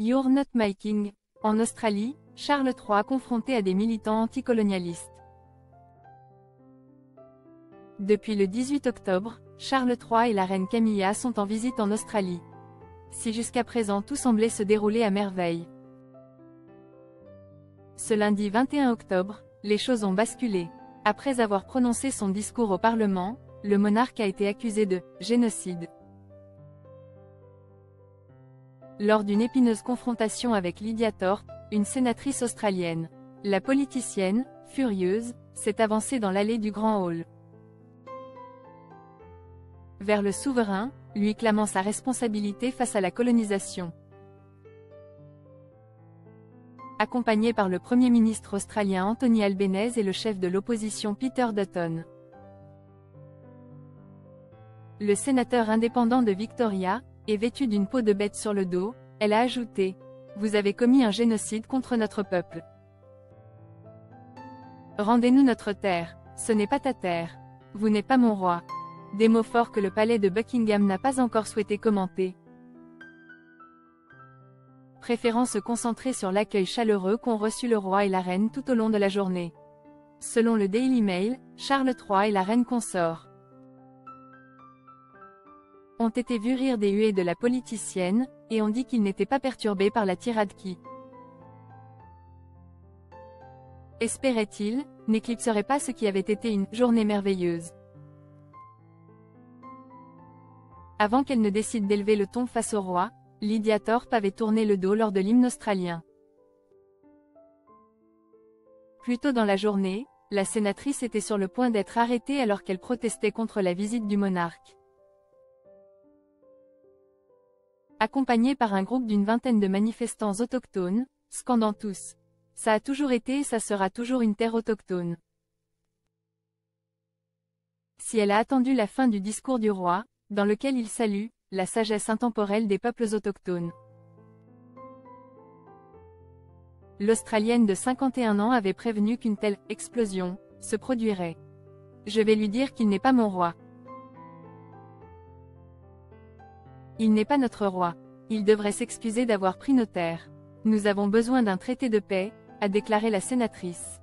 You're not my king. En Australie, Charles III confronté à des militants anticolonialistes. Depuis le 18 octobre, Charles III et la reine Camilla sont en visite en Australie. Si jusqu'à présent tout semblait se dérouler à merveille. Ce lundi 21 octobre, les choses ont basculé. Après avoir prononcé son discours au Parlement, le monarque a été accusé de « génocide ». Lors d'une épineuse confrontation avec Lydia Thorpe, une sénatrice australienne. La politicienne, furieuse, s'est avancée dans l'allée du Grand Hall. Vers le souverain, lui clamant sa responsabilité face à la colonisation. Accompagnée par le Premier ministre australien Anthony Albanese et le chef de l'opposition Peter Dutton. Le sénateur indépendant de Victoria, est vêtu d'une peau de bête sur le dos, elle a ajouté « Vous avez commis un génocide contre notre peuple. Rendez-nous notre terre, ce n'est pas ta terre. Vous n'êtes pas mon roi. » Des mots forts que le palais de Buckingham n'a pas encore souhaité commenter. Préférant se concentrer sur l'accueil chaleureux qu'ont reçu le roi et la reine tout au long de la journée. Selon le Daily Mail, Charles III et la reine consort ont été vus rire des huées de la politicienne, et ont dit qu'ils n'étaient pas perturbés par la tirade qui, espérait-il, n'éclipserait pas ce qui avait été une « journée merveilleuse ». Avant qu'elle ne décide d'élever le ton face au roi, Lydia Thorpe avait tourné le dos lors de l'hymne australien. Plus tôt dans la journée, la sénatrice était sur le point d'être arrêtée alors qu'elle protestait contre la visite du monarque. Accompagnée par un groupe d'une vingtaine de manifestants autochtones, scandant tous. Ça a toujours été et ça sera toujours une terre autochtone. Si elle a attendu la fin du discours du roi, dans lequel il salue la sagesse intemporelle des peuples autochtones. L'Australienne de 51 ans avait prévenu qu'une telle « explosion » se produirait. Je vais lui dire qu'il n'est pas mon roi. Il n'est pas notre roi. Il devrait s'excuser d'avoir pris nos terres. Nous avons besoin d'un traité de paix, a déclaré la sénatrice.